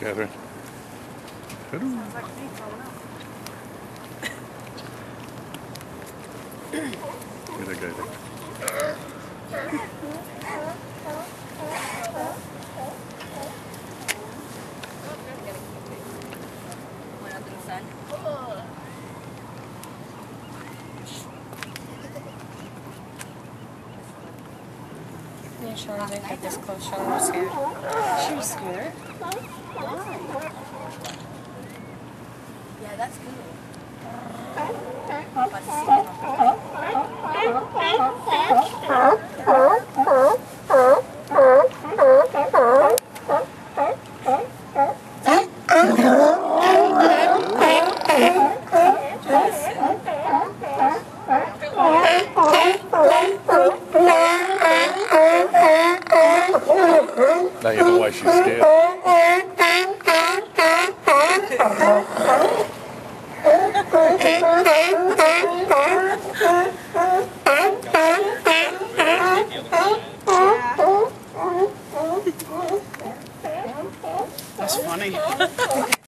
Catherine. Sounds like me growing up. That guy there. Went sun. Yeah, Charlotte didn't get this close. Charlotte was scared. She was scared. Yeah, that's good. But Now you know why she's scared. That's funny.